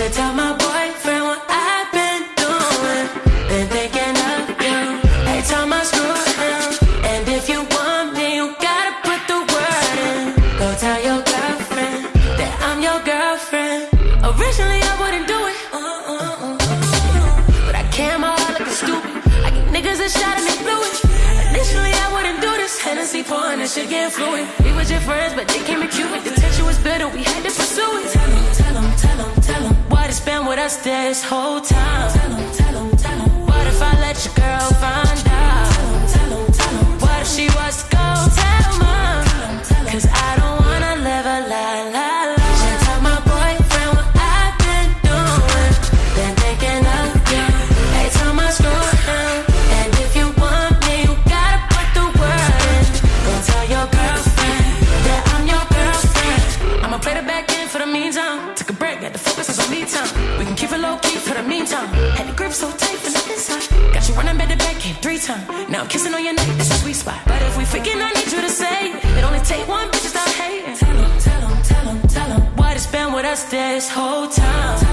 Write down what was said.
Should tell my boyfriend what I've been doing. Been thinking of you. Every time I screw him. And if you want me, you gotta put the word in. Go tell your girlfriend that I'm your girlfriend. Originally, I wouldn't do it. Uh, uh, uh, but I came out looking stupid. I get niggas that shot at me fluid. Initially, I wouldn't do this. Hennessy pouring, this shit getting fluid. We was your friends, but they came acute. With the tension was bitter, we had to pursue it. Us this whole time. On me time. We can keep it low key for the meantime. Had the grip so tight from the inside. Got you running back to back, came three times. Now I'm kissing on your neck, that's a sweet spot. But if we freaking, I need you to say it. Only take one bitch to stop hating. Tell him, tell him, tell him, tell him. What it's been with us this whole time.